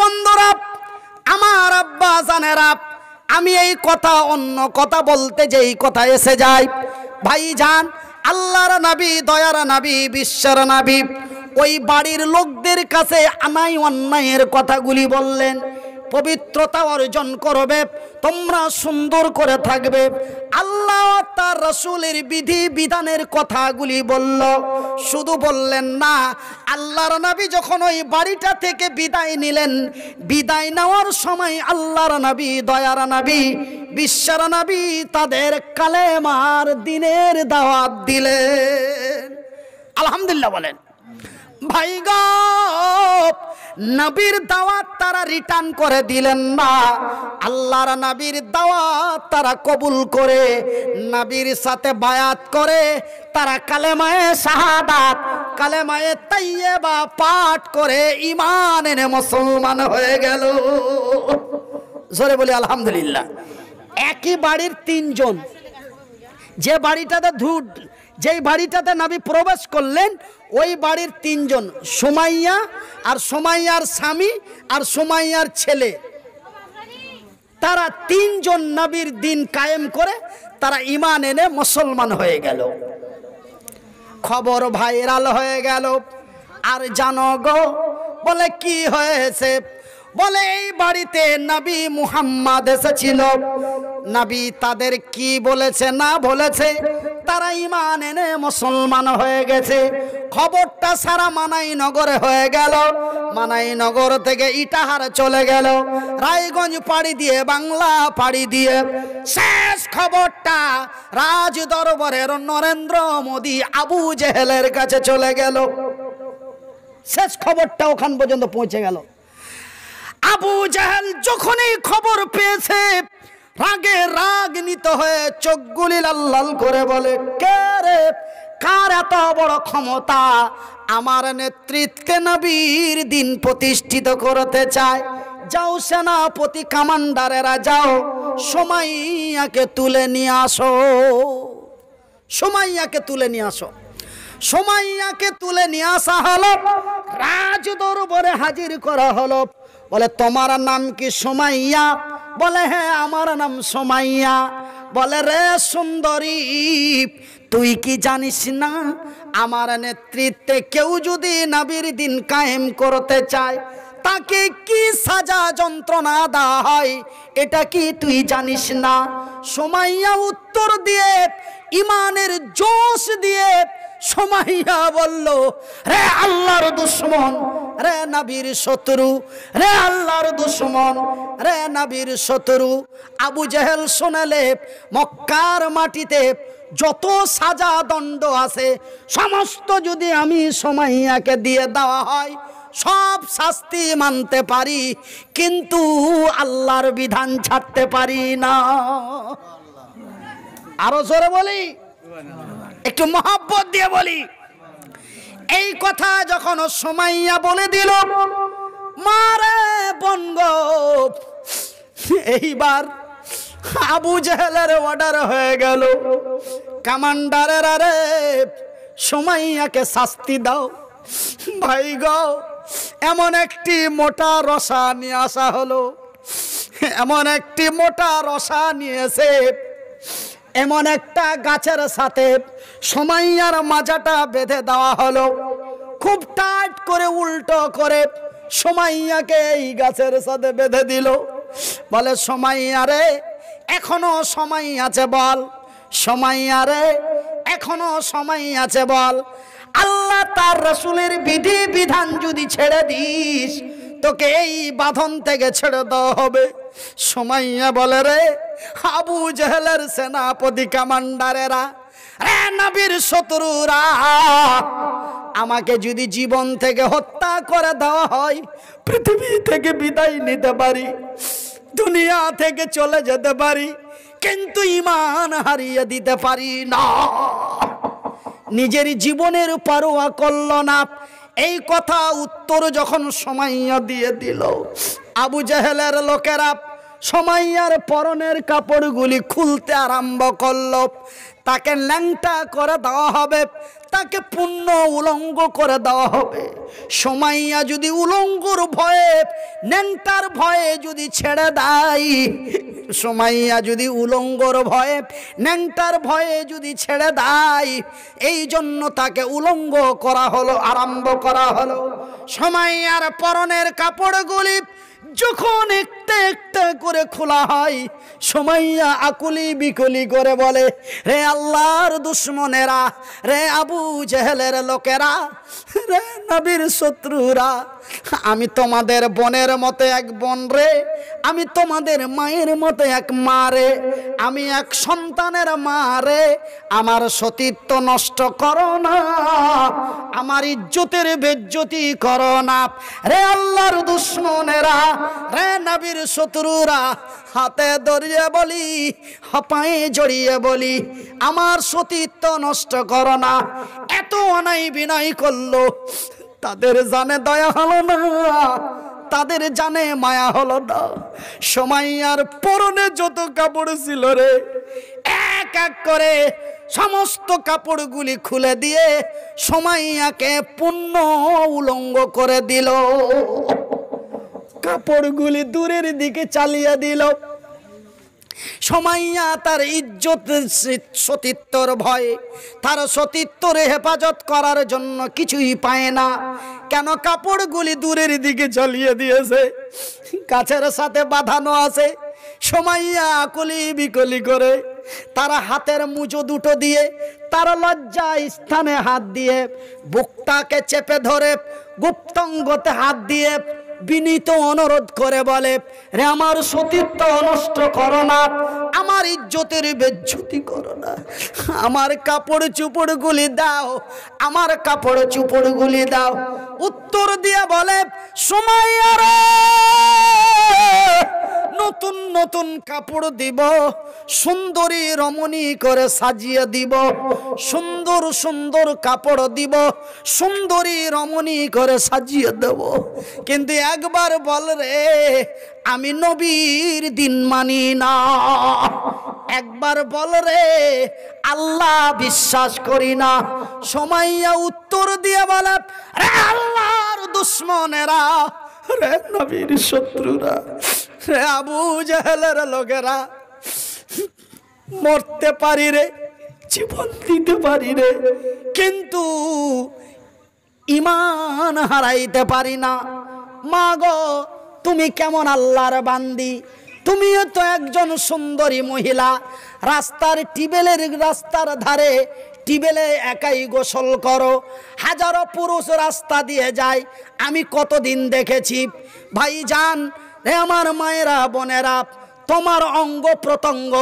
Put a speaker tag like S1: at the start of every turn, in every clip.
S1: বন্ধুরা, আমার আব্বা জানেরা, আমি এই কথা অন্য কথা বলতে যেই কথা এসে যায়। ভাই যান আল্লাহর নাবি, দয়ার নাবি, বিশ্বের নাবি, ওই বাড়ির লোকদের কাছে আনাই অন্যায়ের কথাগুলি বললেন। পবিত্রতা অর্জন করবে, তোমরা সুন্দর করে থাকবে। আল্লাহ তার রসুলের বিধি বিধানের কথাগুলি বলল। শুধু বললেন না, আল্লাহর নবী যখন ওই বাড়িটা থেকে বিদায় নিলেন, বিদায় নেওয়ার সময় আল্লাহর নবী, দয়ার নবী, বিশ্বর নবী তাদের কালেমার দিনের দাওয়াত দিলেন। আলহামদুলিল্লাহ বলেন। ভাই নবীর দাওয়াত তারা রিটার্ন করে দিলেন না। আল্লাহর নবীর দাওয়াত তারা কবুল করে, নবীর সাথে বায়াত করে, তারা কালেমায়ে শাহাদাত, কালেমায়ে তাইয়েবা পাঠ করে ইমান এনে মুসলমান হয়ে গেল। জোরে বলি আলহামদুলিল্লাহ। একই বাড়ির তিনজন, যে বাড়িটাতে ধুট যেই বাড়িটাতে নাবি প্রবেশ করলেন ওই বাড়ির তিনজন, সোমাইয়া আর সোমাইয়ার স্বামী আর সোমাইয়ার ছেলে। তারা তিনজন নবীর দিন কায়েম করে তারা ইমান এনে মুসলমান হয়ে গেল। খবর ভাইরাল হয়ে গেল। আর জানো গো, বলে কি হয়েছে? বলে এই বাড়িতে নবী মুহাম্মদ এসেছিল। নবী তাদের কি বলেছে না বলেছে? তারা ইমান এনে মুসলমান হয়ে গেছে। খবরটা সারা মানাই নগরে হয়ে গেল। মানাই নগর থেকে ইটাহার চলে গেল। রায়গঞ্জ পাড়ি দিয়ে, বাংলা পাড়ি দিয়ে শেষ খবরটা রাজ দরবারের নরেন্দ্র মোদী আবু জেহেলের কাছে চলে গেল। শেষ খবরটা ওখান পর্যন্ত পৌঁছে গেল। আবু জাহেল যখনই খবর পেয়েছে রাগে রাগনিত হয়ে চোখগুলি লাল লাল করে বলে, কে রে? কার এত বড় ক্ষমতা? আমার নেতৃত্বে নবীর দিন প্রতিষ্ঠিত করতে চায়। যাও সেনাপতি কামান্ডারেরা, যাও। সময়কে তুলে নিয়ে আসো। সময়কে তুলে নিয়ে আসো। সময়কে তুলে নিয়ে আসা হলো। রাজ দরবারে হাজির করা হলো। বলে, তোমার নাম কি সোমাইয়া? বলে হ্যাঁ আমার নাম সোমাইয়া। বলে, রে সুন্দরী, তুই কি জানিস না, আমার নেতৃত্বে কেউ যদি নাবির দিন কায়েম করতে চায়, তাকে কি সাজা যন্ত্রণা দেওয়া হয়? এটা কি তুই জানিস না? সোমাইয়া উত্তর দিয়ে ইমানের জোশ দিয়ে সোমাইয়া বলল, রে আল্লাহর দুশ্মন রে নবীর শত্রু, রে আল্লাহর দুশ্মন, রে নবীর শত্রু। আবু জেহেল শোনালে মক্কার মাটিতে যত সাজা দণ্ড আছে, সমস্ত যদি আমি সোমাইয়াকে দিয়ে দেওয়া হয়, সব শাস্তি মানতে পারি, কিন্তু আল্লাহর বিধান ছাড়তে পারি না। আরও জোরে বলি, একটু মহাব্বত দিয়ে বলি এই কথা যখন সোমাইয়া বলে দিল, মারে বনগ, এইবার আবু জেহেলের অর্ডার হয়ে গেল। কামান্ডারের আরে, সোমাইয়াকে শাস্তি দাও। ভাই এমন একটি মোটা রসা নিয়ে আসা হলো। এমন একটি মোটা রসা নিয়েছে এমন একটা গাছের সাথে সময়য়ার মাজাটা বেঁধে দেওয়া হলো। খুব টাইট করে উল্টো করে সময়য়াকে এই গাছের সাথে বেঁধে দিল। বলে সময়য়ারে এখনও সময় আছে বল। সময়য়ারে এখনও সময় আছে বল। আল্লাহ তার রসুলের বিধি বিধান যদি ছেড়ে দিস, তোকে এই বাঁধন থেকে ছেড়ে দেওয়া হবে। সোমাইয়া বলে রে, আবু জেহেলের সেনাপতি কামান্ডারেরা নবীর শত্রুরা, আমাকে যদি জীবন থেকে হত্যা করে দেওয়া হয়, পৃথিবী থেকে বিদায় নিতে পারি, দুনিয়া থেকে চলে যেতে পারি, কিন্তু ইমান হারিয়ে দিতে পারি না। নিজের জীবনের পারোয়া করল না। এই কথা উত্তর যখন সময়য়া দিয়ে দিল, আবু জাহেলের লোকেরা সময়য়ার পরনের কাপড়গুলি খুলতে আরম্ভ করল। তাকে ল্যাংটা করে দেওয়া হবে, তাকে পূর্ণ উলঙ্গ করে দেওয়া হবে। সময়য়া যদি উলঙ্গর ভয়ে, ন্যাংটার ভয়ে যদি ছেড়ে দেয় সময়য়া যদি উলঙ্গর ভয়ে, ন্যাংটার ভয়ে যদি ছেড়ে দেয়, এই জন্য তাকে উলঙ্গ করা হলো, আরম্ভ করা হলো। সময়য়ার পরনের কাপড়গুলি যখন একটা একটা করে খোলা হয় সময়া আকুলি বিকুলি করে বলে, রে আল্লাহর দুশ্মনেরা, রে আবু জেহেলের লোকেরা, রে নবীর শত্রুরা আমি তোমাদের বোনের মতো এক বোন রে। আমি তোমাদের মায়ের মতো এক মা রে। আমি এক সন্তানের মা রে। আমার সতীত্ব নষ্ট করো না। আমার ইজ্জতের বেজ্জতি করো না। রে আল্লাহর দুশ্মনেরা, রে নবীর শত্রুরা, হাতে দরিয়ে বলি, হপায়ে জড়িয়ে বলি, আমার সতীত্ব নষ্ট করো না। এত অনাই বিনয় করল। তাদের জানে দয়া হলো না। তাদের জানে মায়া হলো না। সময় আর পরনে যত কাপড় ছিল রে, এক এক করে সমস্ত কাপড়গুলি খুলে দিয়ে সময়য়াকে পূর্ণ উলঙ্গ করে দিল। কাপড়গুলি দূরের দিকে চালিয়ে দিল। সময়য়া তার ইজ্জত সতীত্বর ভয়ে। তার সতীত্বর হেফাজত করার জন্য কিছুই পায় না। কেন কাপড়গুলি দূরের দিকে চালিয়ে দিয়েছে? কাছের সাথে বাঁধানো আছে। সময়য়া আকলি বিকলি করে তারা হাতের মুজো দুটো দিয়ে তার লজ্জা স্থানে হাত দিয়ে, বুকটাকে চেপে ধরে গুপ্তঙ্গতে হাত দিয়ে বিনীত অনুরোধ করে বলে, রে আমার সতীত্ব অনষ্ট করো না, আমার ইজ্জতের বেজ্জতি করো না। আমার কাপড় চুপড়গুলি দাও, আমার কাপড় চুপড়গুলি দাও। উত্তর দিয়ে বলে, সময় নতুন নতুন কাপড় দিব, সুন্দরী রমণী করে সাজিয়ে দিব, সুন্দর সুন্দর কাপড় দিব, সুন্দরী রমণী করে সাজিয়ে দেব। কিন্তু একবার বল রে, আমি নবীর দিন মানি না। একবার বল রে, আল্লাহ বিশ্বাস করি না। সময়য়া উত্তর দিয়ে বলে আল্লাহর দুশ্মনেরা রে নবীর শত্রুরা, রে আবু জাহেলের লোকেরা, মরতে পারি রে, জীবন দিতে পারি রে, কিন্তু ইমান হারাইতে পারি না। মা গো তুমি কেমন আল্লাহর বান্দি? তুমিও তো একজন সুন্দরী মহিলা, রাস্তার টিবেলের রাস্তার ধারে টিবেলে একাই গোসল করো। হাজারো পুরুষ রাস্তা দিয়ে যায়। আমি কতদিন দেখেছি ভাই যান রে আমার মায়েরা, বোনেরা, তোমার অঙ্গ প্রত্যঙ্গ,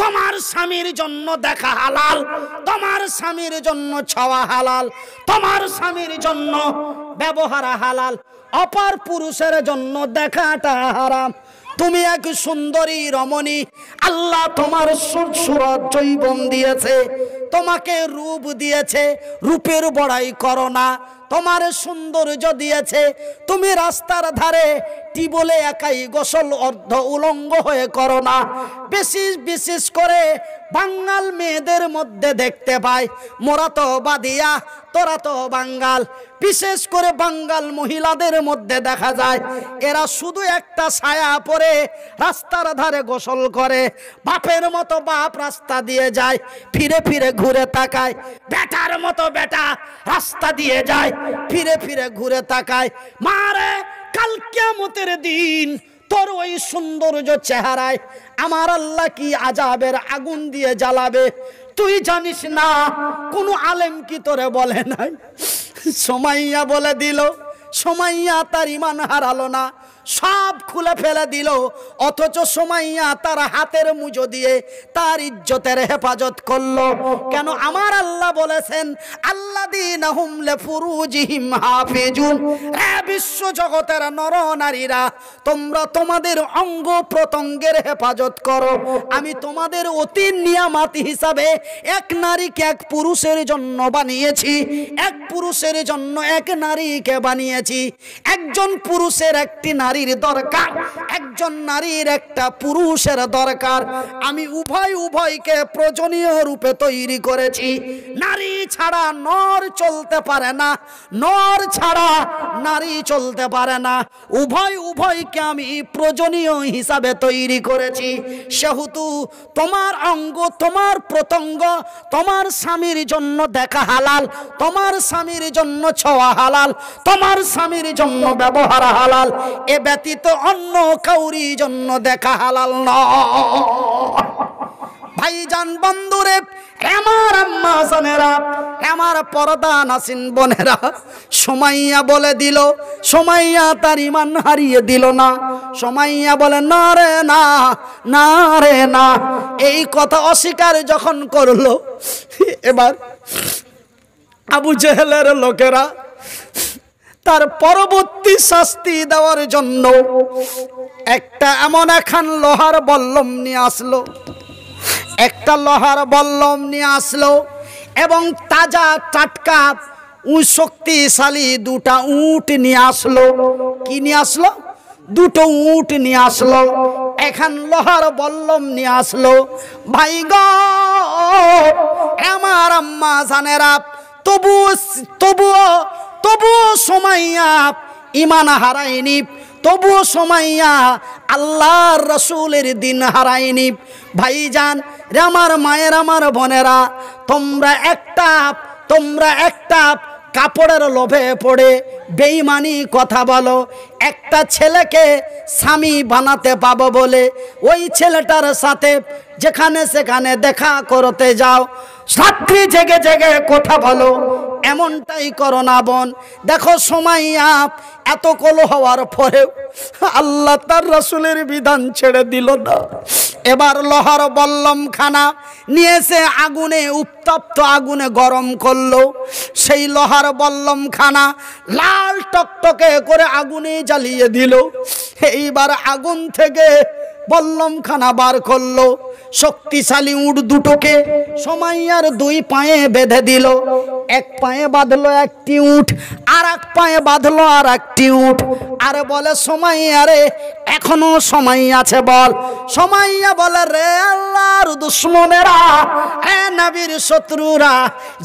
S1: তোমার স্বামীর জন্য দেখা হালাল, তোমার স্বামীর জন্য ছাওয়া হালাল, তোমার স্বামীর জন্য ব্যবহার হালাল, অপর পুরুষের জন্য দেখাটা হারাম। তুমি এক সুন্দরী রমণী, আল্লাহ তোমার সুরত জৈবন দিয়েছে, তোমাকে রূপ দিয়েছে, রূপের বড়াই করো না, তোমার সুন্দর্য দিয়েছে, তুমি রাস্তার ধারে টিবলে একাই গোসল অর্ধ উলঙ্গ হয়ে করো না। বেশি বিশেষ করে বাঙ্গাল মেয়েদের মধ্যে দেখতে পাই। মোরা তো বাদিয়া, তোরা তো বাঙ্গাল বিশেষ করে বাঙ্গাল মহিলাদের মধ্যে দেখা যায়, এরা শুধু একটা ছায়া পরে রাস্তার ধারে গোসল করে। বাপের মতো বাপ রাস্তা দিয়ে যায়, ফিরে ফিরে ঘুরে তাকায়। বেটার মতো বেটা রাস্তা দিয়ে যায়, ফিরে ফিরে ঘুরে তাকায়। মারে কাল কেমতের দিন তোর ওই সৌন্দর্য চেহারায় আমার আল্লাহ কি আজাবের আগুন দিয়ে জ্বালাবে? তুই জানিস না, কোনো আলেম কি তোরে বলে নাই? সোমাইয়া বলে দিল, সোমাইয়া তার ইমান হারালো না। সব খুলে ফেলে দিল। অথচ সময়য়া তার হাতের মুজো দিয়ে তার ইজ্জতের হেফাজত করল। কেন আমার আল্লাহ বলেছেন আল্লাহ দিন ফুরুজিহিম হাফিজুন বিশ্ব জগতের নর নারীরা তোমরা তোমাদের অঙ্গ প্রত্যঙ্গের হেফাজত করো। আমি তোমাদের অতি নিয়ামাতি হিসাবে এক নারীকে এক পুরুষের জন্য বানিয়েছি। এক পুরুষের জন্য এক নারীকে বানিয়েছি। একজন পুরুষের একটি নারীর দরকার। একজন নারীর একটা পুরুষের দরকার। আমি উভয় উভয়কে প্রয়োজনীয় রূপে তৈরি করেছি। নারী ছাড়া নর চলতে পারে না। নর ছাড়া নারী চলতে পারে না। উভয় উভয়কে আমি প্রয়োজনীয় হিসাবে তৈরি করেছি। সেহেতু তোমার অঙ্গ, তোমার প্রত্যঙ্গ, তোমার স্বামীর জন্য দেখা হালাল, তোমার স্বামীর জন্য ছোঁয়া হালাল, তোমার স্বামীর জন্য ব্যবহার হালাল, এ ব্যতীত অন্য কাউরি জন্য দেখা হালাল নয়। ভাইজান বন্ধুরে, আমার আম্মা জানেরা, আমার পর্দা নাসিন বোনেরা, সোমাইয়া বলে দিল, সোমাইয়া তার ইমান হারিয়ে দিল না। সোমাইয়া বলে, না রে, না না রে, না। এই কথা অস্বীকার যখন করল, এবার আবু জেহেলের লোকেরা তার পরবর্তী শাস্তি দেওয়ার জন্য একটা এমন এখন লোহার বল্লম নিয়ে আসলো। একটা লোহার বল্লম নিয়ে আসলো এবং তাজা টাটকা উ শক্তিশালী দুটা উট নিয়ে আসলো। কি নিয়ে আসলো? দুটো উট নিয়ে আসলো এখন লোহার বল্লম নিয়ে আসলো। ভাই গো, আমার আম্মা জানেরা, তবু তবুও তবুও সময়য়া ইমান হারায়নি, তবুও সময়য়া আল্লাহর রসুলের দিন হারায়নি। ভাইজান, রে আমার মায়ের, আমার বোনেরা, তোমরা একটা তোমরা একটা কাপড়ের লোভে পড়ে বেইমানি কথা বলো। একটা ছেলেকে স্বামী বানাতে পাবো বলে ওই ছেলেটার সাথে যেখানে সেখানে দেখা করতে যাও। রাত্রি জেগে জেগে কথা বলো, এমনটাই করো না বোন। দেখো সময় আপ, এত কল হওয়ার পরেও আল্লাহ তার রসুলের বিধান ছেড়ে দিল না। এবার লোহার বল্লম খানা নিয়ে এসে আগুনে, উত্তপ্ত আগুনে গরম করল। সেই লোহার বল্লম খানা লাল টকটকে করে আগুনে জ্বালিয়ে দিল। এইবার আগুন থেকে বল্লমখানা বার করল। শক্তিশালী উট দুটোকে সময়য়ার দুই পায়ে বেঁধে দিল। এক পায়ে বাঁধলো একটি উঠ আর এক পায়ে বাঁধলো আর একটি উঠ আর বলে সময়য়ারে এখনও সময় আছে বল। সময়য়া বলে, রে আল্লাহর দুশ্মনেরা এ নবীর শত্রুরা,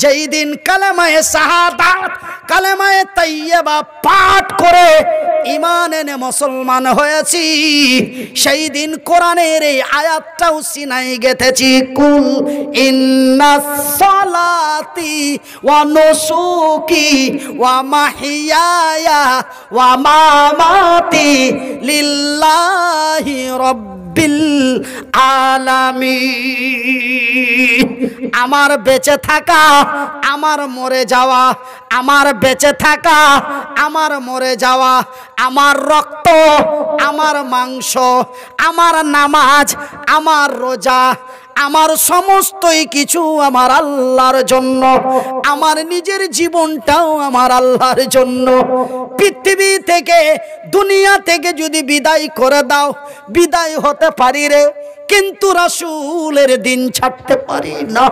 S1: যেই দিন কালেমায়ে শাহাদাত, কালেমায়ে তাইয়্যিবা পাঠ করে ইমান এনে মুসলমান হয়েছি, সেই দিন কোরআনের এই আয়াতটাও সিনাই গেথেছি। কুল ইন্না সালাতি ওয়া নুসুকি ওয়া মাহিয়ায়া ওয়া মামাতি লিল্লাহি রব্বিল আলামি আমার বেঁচে থাকা, আমার মরে যাওয়া, আমার বেঁচে থাকা, আমার মরে যাওয়া, আমার রক্ত, আমার মাংস, আমার নামাজ, আমার রোজা আমার সমস্তই কিছু আমার আল্লাহর জন্য। আমার নিজের জীবনটাও আমার আল্লাহর জন্য। পৃথিবী থেকে, দুনিয়া থেকে যদি বিদায় করে দাও, বিদায় হতে পারি রে, কিন্তু রাসুলের দিন ছাড়তে পারি না।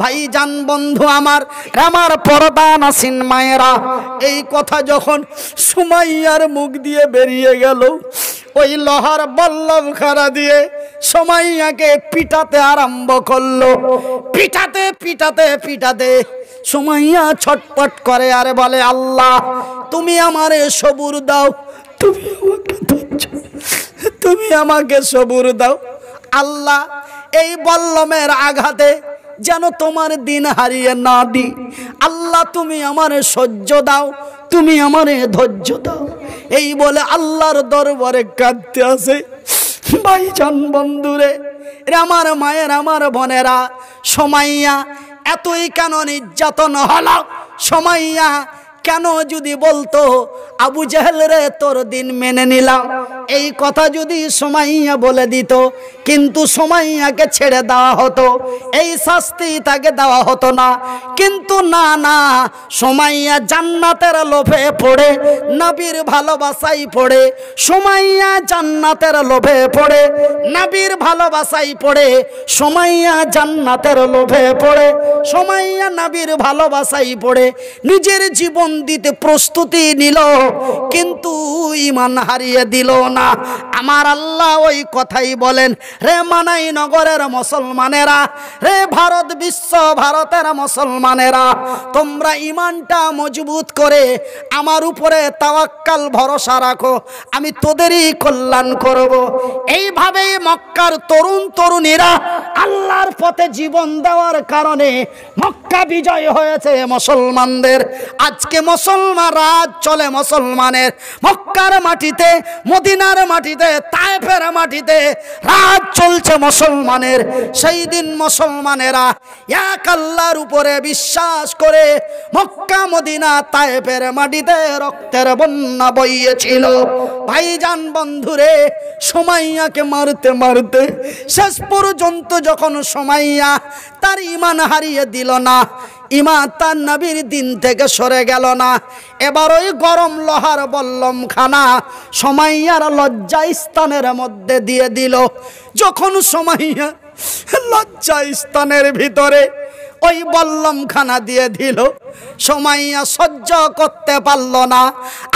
S1: ভাই জান বন্ধু আমার আমার পর্দা নাসিন মায়েরা, এই কথা যখন সুমাইয়ার মুখ দিয়ে বেরিয়ে গেল ওই লোহার বল্লভ খারা দিয়ে সময়য়াকে পিটাতে আরম্ভ করল। পিটাতে পিটাতে পিটাতে সময়য়া ছটপট করে আর বলে, আল্লাহ, তুমি আমারে সবুর দাও, তুমি আমাকে তুমি আমাকে সবুর দাও। আল্লাহ, এই বল্লমের আঘাতে যেন তোমার দিন হারিয়ে না দি আল্লাহ, তুমি আমারে সহ্য দাও, তুমি আমারে ধৈর্য দাও। এই বলে আল্লাহর দরবারে কাঁদতে আসে। ভাইজান বন্ধুরে আমার মায়ের, আমার বোনেরা সময়া এতই কেন নির্যাতন হলো? সময়া কেন যদি বলতো, আবু জাহেল রে, তোর দিন মেনে নিলাম। এই কথা যদি সোমাইয়া বলে দিত, কিন্তু সোমাইয়াকে ছেড়ে দেওয়া হতো, এই শাস্তি তাকে দেওয়া হতো না। কিন্তু না না, সোমাইয়া জান্নাতের লোভে পড়ে, নবীর ভালোবাসাই পড়ে, সোমাইয়া জান্নাতের লোভে পড়ে, নবীর ভালোবাসাই পড়ে, সোমাইয়া জান্নাতের লোভে পড়ে, সোমাইয়া নবীর ভালোবাসাই পড়ে, নিজের জীবন দিতে প্রস্তুতি নিল, কিন্তু ইমান হারিয়ে দিল না। আমার আল্লাহ ওই কথাই বলেন, রে মানাই নগরের মুসলমানেরা, রে ভারত বিশ্ব ভারতের মুসলমানেরা, তোমরা ইমানটা মজবুত করে আমার উপরে তাওয়াক্কাল ভরসা রাখো, আমি তোদেরই কল্যাণ করব। এইভাবেই মক্কার তরুণ তরুণীরা আল্লাহর পথে জীবন দেওয়ার কারণে মক্কা বিজয় হয়েছে মুসলমানদের। আজকে মুসলমান রাজ চলে মুসলমানের। মক্কার মাটিতে, মদিনার মাটিতে, তায়েফের মাটিতে রাজ চলছে মুসলমানের। সেই দিন মুসলমানেরা এক আল্লাহর উপরে বিশ্বাস করে মক্কা, মদিনা, তায়েফের মাটিতে রক্তের বন্যা বইয়েছিল। ভাইজান বন্ধুরে, সোমাইয়াকে মারতে মারতে শেষ পর্যন্ত যখন সোমাইয়া তার ইমান হারিয়ে দিল না ইমা তার নবীর দিন থেকে সরে গেল না। এবার ওই গরম লোহার বল্লম খানা সোমাইয়ার লজ্জা স্থানের মধ্যে দিয়ে দিল। যখন সোমাইয়া লজ্জা স্থানের ভিতরে ওই বল্লমখানা দিয়ে দিল সময়য়া সহ্য করতে পারল না।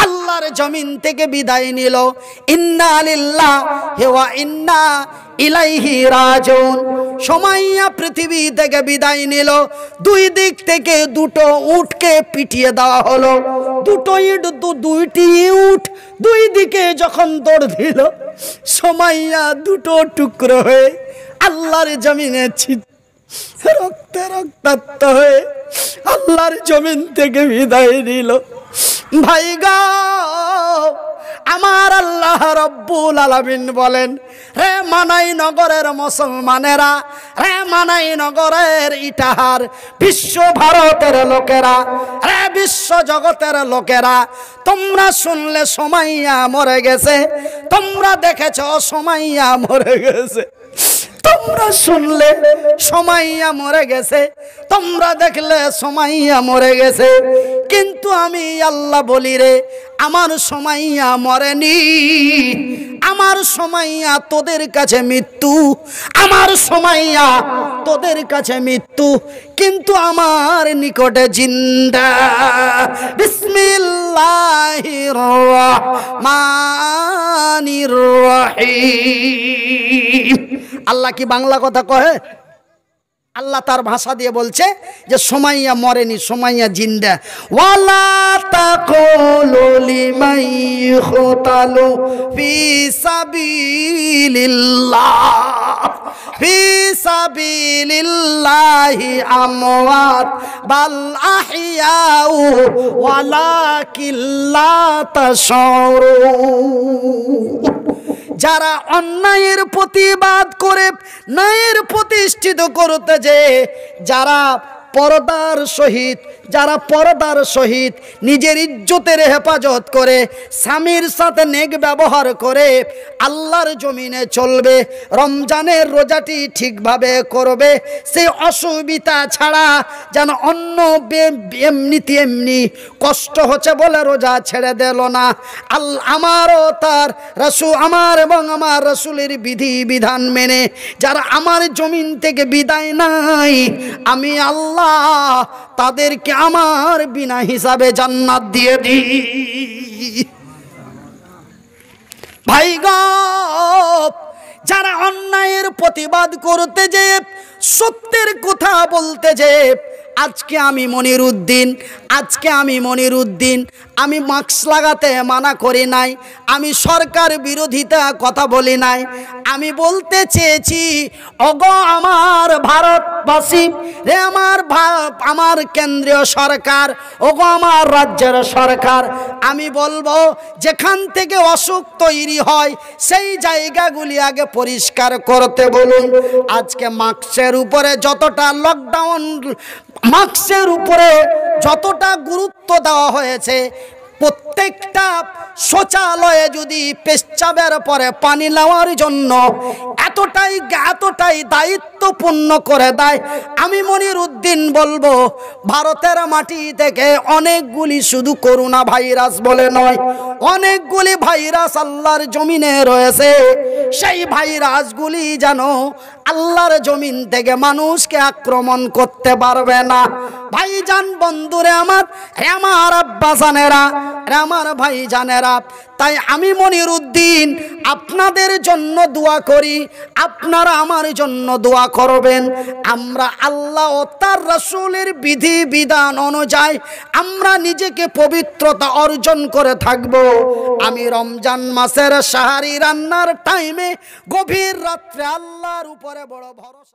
S1: আল্লাহর জমিন থেকে বিদায় নিল। ইন্না আলিল্লাহ হেওয়া ইন্না ইলাইহি রাজন সময়য়া পৃথিবী থেকে বিদায় নিল। দুই দিক থেকে দুটো উটকে পিটিয়ে দেওয়া হলো। দুটো ইট দুইটি উট দুই দিকে যখন দৌড় দিল সময়য়া দুটো টুকরো হয়ে আল্লাহর জমিনে রক্তে রক্তাক্ত হয়ে আল্লাহর জমিন থেকে বিদায় নিল। ভাই গো! আমার আল্লাহ রব্বুল আলামিন বলেন রে মানাই নগরের মুসলমানেরা রে মানাই নগরের ইটাহার, বিশ্ব ভারতের লোকেরা রে বিশ্ব জগতের লোকেরা, তোমরা শুনলে সোমাইয়া মরে গেছে, তোমরা দেখেছ সোমাইয়া মরে গেছে, তোমরা শুনলে সময়য়া মরে গেছে, তোমরা দেখলে সময়য়া মরে গেছে, কিন্তু আমি আল্লাহ বলি রে আমার সময়য়া মরেনি, আমার সময়য়া তোদের কাছে মৃত্যু, আমার সময়য়া তোদের কাছে মৃত্যু, কিন্তু আমার নিকটে জিন্দা। বিসমিল্লাহির রহমানির রহিম। আল্লাহ কি বাংলা কথা কহে? আল্লাহ তার ভাষা দিয়ে বলছে যে, সোমাইয়া মরেনি, সোমাইয়া জিন্দা। ওয়ালা তাকুলু লিমান ইখতালু ফি সাবিলিল্লাহ। ফি সাবিলিল্লাহি আমওয়াত, বাল আহইয়াউ ওয়ালাকিন লা তাশউরুন। যারা অন্যায়ের প্রতিবাদ করে ন্যায়ের প্রতিষ্ঠিত করতে যে যারা পরদার সহিত, যারা পরদার সহিত নিজের ইজ্জতের হেফাজত করে, স্বামীর সাথে নেক ব্যবহার করে, আল্লাহর জমিনে চলবে, রমজানের রোজাটি ঠিকভাবে করবে, সে অসুবিধা ছাড়া যেন অন্য এমনিতে এমনি কষ্ট হচ্ছে বলে রোজা ছেড়ে দিল না। আল আমারও তার রসু আমার এবং আমার রসুলের বিধি বিধান মেনে, যারা আমার জমিন থেকে বিদায় নাই, আমি আল্লাহ তাদেরকে আমার বিনা হিসাবে জান্নাত দিয়ে দি। ভাই যারা অন্যায়ের প্রতিবাদ করতে যে সত্যের কথা বলতে যে আজকে আমি মনির উদ্দিন আজকে আমি মনির উদ্দিন আমি মাস্ক লাগাতে মানা করি নাই, আমি সরকার বিরোধিতা কথা বলি নাই, আমি বলতে চেয়েছি অগ আমার ভারতবাসী, রে আমার আমার কেন্দ্রীয় সরকার, ওগো আমার রাজ্যের সরকার, আমি বলব, যেখান থেকে অসুখ তৈরি হয়, সেই জায়গাগুলি আগে পরিষ্কার করতে বলুন। আজকে মাস্কের উপরে যতটা লকডাউন মাস্কের উপরে যতটা গুরুত্ব দেওয়া হয়েছে প্রত্যেকটা শৌচালয়ে যদি পেশাবের পরে পানি নেওয়ার জন্য এতটাই এতটাই দায়িত্বপূর্ণ করে দেয়, আমি মনির উদ্দিন বলব, ভারতের মাটি থেকে অনেকগুলি শুধু করোনা ভাইরাস বলে নয়, অনেকগুলি ভাইরাস আল্লাহর জমিনে রয়েছে। সেই ভাইরাসগুলি যেন আল্লাহর জমিন থেকে মানুষকে আক্রমণ করতে পারবে না। ভাইজান বন্ধুরে আমার আমার আব্বাসানেরা আমার ভাইজানেরা। তাই আমি মনির উদ্দিন আপনাদের জন্য দোয়া করি, আপনারা আমার জন্য দোয়া করবেন। আমরা আল্লাহ ও তার রসুলের বিধি বিধান অনুযায়ী আমরা নিজেকে পবিত্রতা অর্জন করে থাকব। আমি রমজান মাসের সাহারি রান্নার টাইমে গভীর রাত্রে আল্লাহর উপরে বড় ভরসা